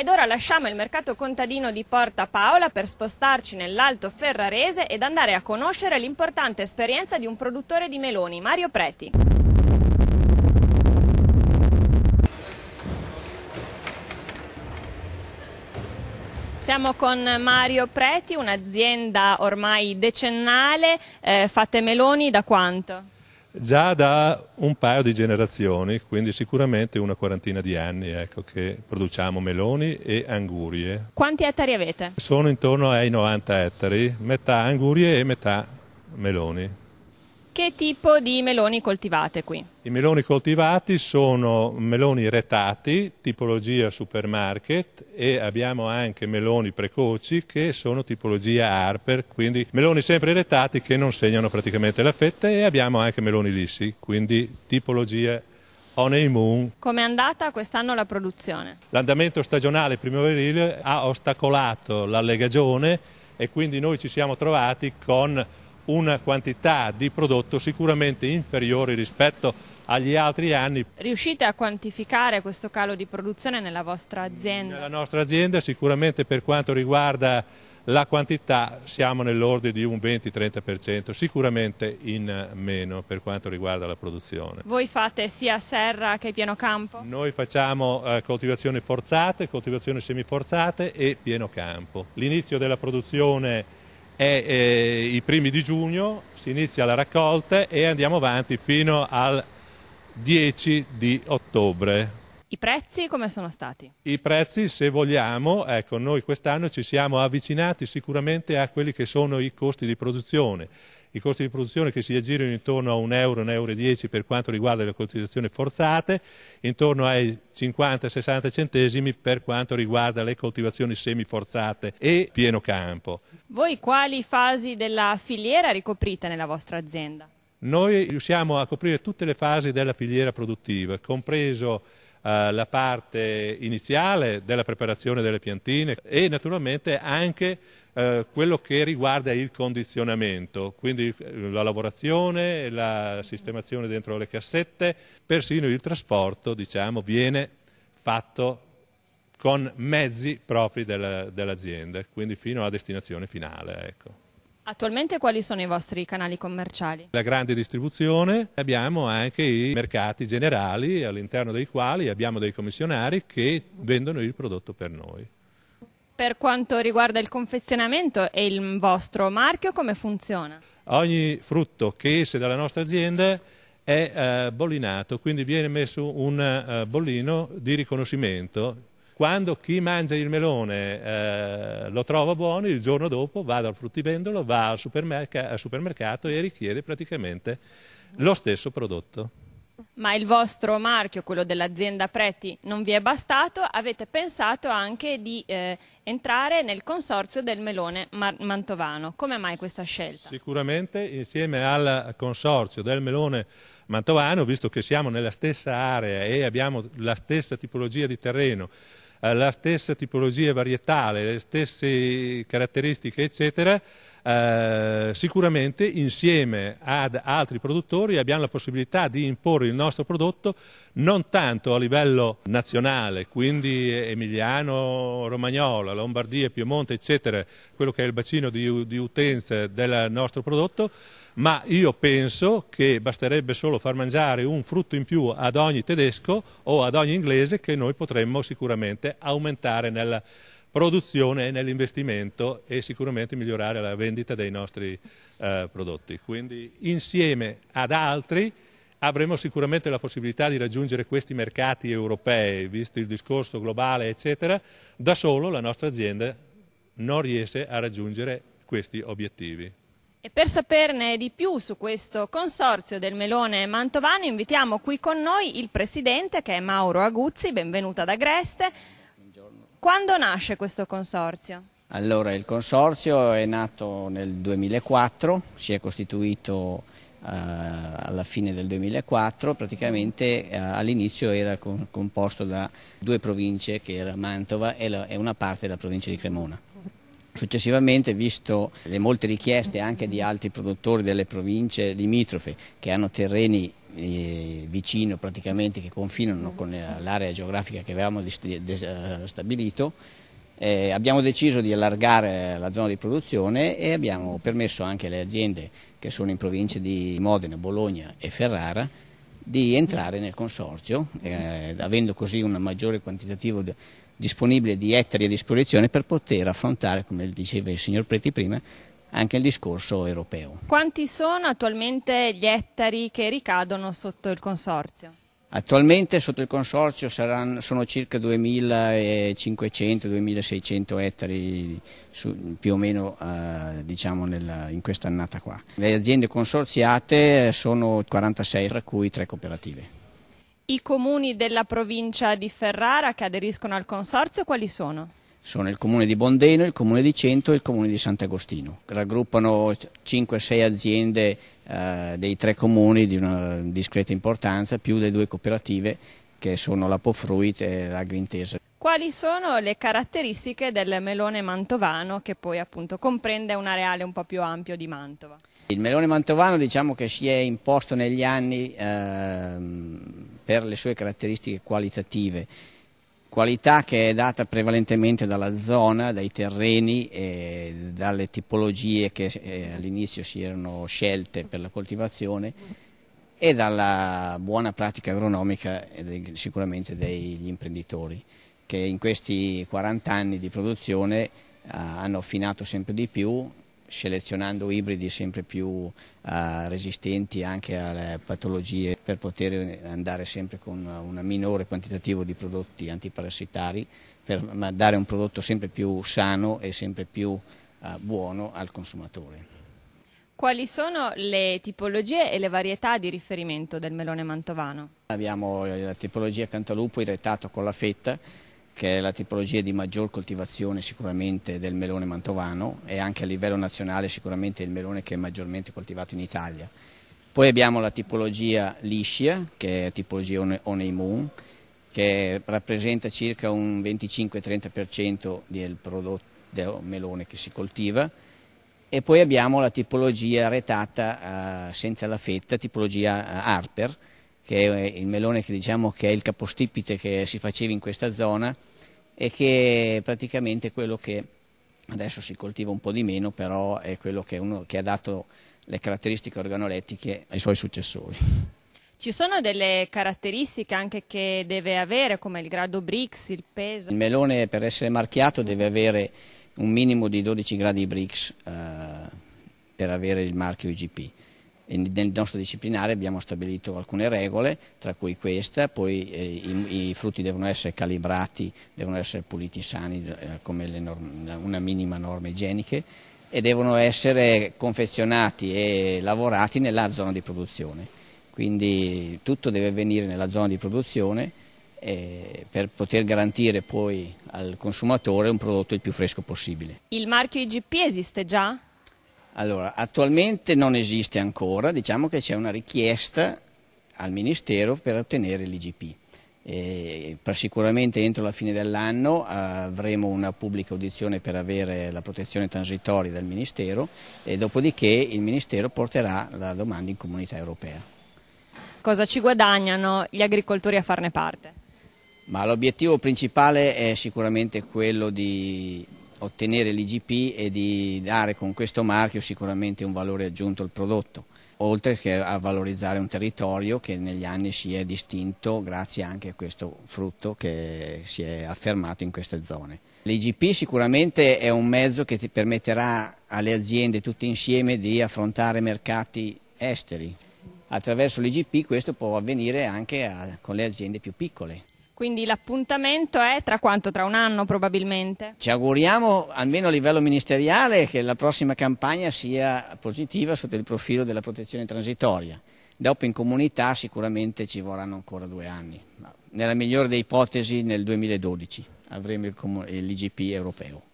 Ed ora lasciamo il mercato contadino di Porta Paola per spostarci nell'Alto Ferrarese ed andare a conoscere l'importante esperienza di un produttore di meloni, Mario Preti. Siamo con Mario Preti, un'azienda ormai decennale, eh, fate meloni da quanto? Già da un paio di generazioni, quindi sicuramente una quarantina di anni ecco, che produciamo meloni e angurie. Quanti ettari avete? Sono intorno ai 90 ettari, metà angurie e metà meloni. Che tipo di meloni coltivate qui? I meloni coltivati sono meloni retati, tipologia supermarket e abbiamo anche meloni precoci che sono tipologia Harper, quindi meloni sempre retati che non segnano praticamente la fetta e abbiamo anche meloni lissi, quindi tipologia Honeymoon. Come è andata quest'anno la produzione? L'andamento stagionale primaverile ha ostacolato l'allegagione e quindi noi ci siamo trovati con una quantità di prodotto sicuramente inferiore rispetto agli altri anni. Riuscite a quantificare questo calo di produzione nella vostra azienda? Nella nostra azienda sicuramente per quanto riguarda la quantità siamo nell'ordine di un 20-30%, sicuramente in meno per quanto riguarda la produzione. Voi fate sia serra che pieno campo? Noi facciamo eh, coltivazioni forzate, coltivazioni semiforzate e pieno campo. L'inizio della produzione è eh, i primi di giugno, si inizia la raccolta e andiamo avanti fino al 10 di ottobre. I prezzi come sono stati? I prezzi, se vogliamo, ecco, noi quest'anno ci siamo avvicinati sicuramente a quelli che sono i costi di produzione i costi di produzione che si aggirano intorno a 1 euro, 1,10 euro per quanto riguarda le coltivazioni forzate, intorno ai 50-60 centesimi per quanto riguarda le coltivazioni semiforzate e pieno campo. Voi quali fasi della filiera ricoprite nella vostra azienda? Noi riusciamo a coprire tutte le fasi della filiera produttiva, compreso eh, la parte iniziale della preparazione delle piantine e naturalmente anche eh, quello che riguarda il condizionamento, quindi eh, la lavorazione, la sistemazione dentro le cassette, persino il trasporto diciamo, viene fatto con mezzi propri della, dell'azienda, quindi fino alla destinazione finale. Ecco. Attualmente quali sono i vostri canali commerciali? La grande distribuzione, abbiamo anche i mercati generali all'interno dei quali abbiamo dei commissionari che vendono il prodotto per noi. Per quanto riguarda il confezionamento e il vostro marchio, come funziona? Ogni frutto che esce dalla nostra azienda è eh, bollinato, quindi viene messo un eh, bollino di riconoscimento quando chi mangia il melone eh, lo trova buono, il giorno dopo va dal fruttivendolo, va al, supermerc- al supermercato e richiede praticamente lo stesso prodotto. Ma il vostro marchio, quello dell'azienda Preti, non vi è bastato, avete pensato anche di eh, entrare nel consorzio del melone mantovano. Come mai questa scelta? Sicuramente insieme al consorzio del melone mantovano, visto che siamo nella stessa area e abbiamo la stessa tipologia di terreno, eh, la stessa tipologia varietale, le stesse caratteristiche, eccetera, eh, sicuramente insieme ad altri produttori abbiamo la possibilità di imporre il nostro prodotto non tanto a livello nazionale, quindi Emiliano, Romagnolo, Lombardia, Piemonte, eccetera, quello che è il bacino di, di utenza del nostro prodotto, ma io penso che basterebbe solo far mangiare un frutto in più ad ogni tedesco o ad ogni inglese che noi potremmo sicuramente aumentare nella produzione e nell'investimento e sicuramente migliorare la vendita dei nostri eh, prodotti. Quindi insieme ad altri avremo sicuramente la possibilità di raggiungere questi mercati europei, visto il discorso globale, eccetera. Da solo la nostra azienda non riesce a raggiungere questi obiettivi. E per saperne di più su questo consorzio del melone mantovano invitiamo qui con noi il presidente che è Mauro Aguzzi, benvenuto ad Agreste. Buongiorno. Quando nasce questo consorzio? Allora, il consorzio è nato nel 2004, si è costituito eh, alla fine del 2004, praticamente eh, all'inizio era con, composto da due province che era Mantova e, la, e una parte della provincia di Cremona. Successivamente, visto le molte richieste anche di altri produttori delle province limitrofe che hanno terreni eh, vicino praticamente che confinano con l'area geografica che avevamo stabilito, eh, abbiamo deciso di allargare la zona di produzione e abbiamo permesso anche alle aziende che sono in provincia di Modena, Bologna e Ferrara di entrare nel consorzio, eh, avendo così un maggiore quantitativo disponibile di ettari a disposizione per poter affrontare, come diceva il signor Preti prima, anche il discorso europeo. Quanti sono attualmente gli ettari che ricadono sotto consorzio? Attualmente sotto il consorzio saranno, sono circa 2.500-2.600 ettari su, più o meno eh, diciamo nella, in questa annata qua. Le aziende consorziate sono 46 tra cui 3 cooperative. I comuni della provincia di Ferrara che aderiscono al consorzio quali sono? sono il comune di Bondeno, il comune di Cento e il comune di Sant'Agostino. Raggruppano 5-6 aziende eh, dei tre comuni di una discreta importanza, più le due cooperative che sono la Pofruit e la Grintesa. Quali sono le caratteristiche del melone mantovano che poi appunto comprende un areale un po' più ampio di Mantova? Il melone mantovano diciamo che si è imposto negli anni eh, per le sue caratteristiche qualitative. Qualità che è data prevalentemente dalla zona, dai terreni e dalle tipologie che eh, all'inizio si erano scelte per la coltivazione e dalla buona pratica agronomica sicuramente degli imprenditori che in questi 40 anni di produzione eh, hanno affinato sempre di più selezionando ibridi sempre più uh, resistenti anche alle patologie per poter andare sempre con un minore quantitativo di prodotti antiparassitari per dare un prodotto sempre più sano e sempre più uh, buono al consumatore. Quali sono le tipologie e le varietà di riferimento del melone mantovano? Abbiamo la tipologia cantalupo irretato con la fetta che è la tipologia di maggior coltivazione sicuramente del melone mantovano e anche a livello nazionale sicuramente il melone che è maggiormente coltivato in Italia. Poi abbiamo la tipologia liscia, che è tipologia Oneimun, che rappresenta circa un 25-30% del prodotto del melone che si coltiva e poi abbiamo la tipologia retata uh, senza la fetta, tipologia uh, Harper, che è il melone che diciamo che è il capostipite che si faceva in questa zona e che è praticamente quello che adesso si coltiva un po' di meno, però è quello che, uno, che ha dato le caratteristiche organolettiche ai suoi successori. Ci sono delle caratteristiche anche che deve avere, come il grado BRICS, il peso? Il melone per essere marchiato deve avere un minimo di 12 gradi BRICS eh, per avere il marchio IGP nel nostro disciplinare abbiamo stabilito alcune regole, tra cui questa, poi eh, i, i, frutti devono essere calibrati, devono essere puliti sani eh, come norme, una minima norma igienica e devono essere confezionati e lavorati nella zona di produzione. Quindi tutto deve avvenire nella zona di produzione eh, per poter garantire poi al consumatore un prodotto il più fresco possibile. Il marchio IGP esiste già? Allora, attualmente non esiste ancora, diciamo che c'è una richiesta al Ministero per ottenere l'IGP. E sicuramente entro la fine dell'anno avremo una pubblica audizione per avere la protezione transitoria del Ministero e dopodiché il Ministero porterà la domanda in comunità europea. Cosa ci guadagnano gli agricoltori a farne parte? Ma l'obiettivo principale è sicuramente quello di ottenere l'IGP e di dare con questo marchio sicuramente un valore aggiunto al prodotto, oltre che a valorizzare un territorio che negli anni si è distinto grazie anche a questo frutto che si è affermato in queste zone. L'IGP sicuramente è un mezzo che ti permetterà alle aziende tutte insieme di affrontare mercati esteri. Attraverso l'IGP questo può avvenire anche a, con le aziende più piccole. Quindi l'appuntamento è tra quanto? Tra un anno probabilmente? Ci auguriamo, almeno a livello ministeriale, che la prossima campagna sia positiva sotto il profilo della protezione transitoria. Dopo in comunità sicuramente ci vorranno ancora due anni. Nella migliore delle ipotesi nel 2012 avremo l'IGP europeo.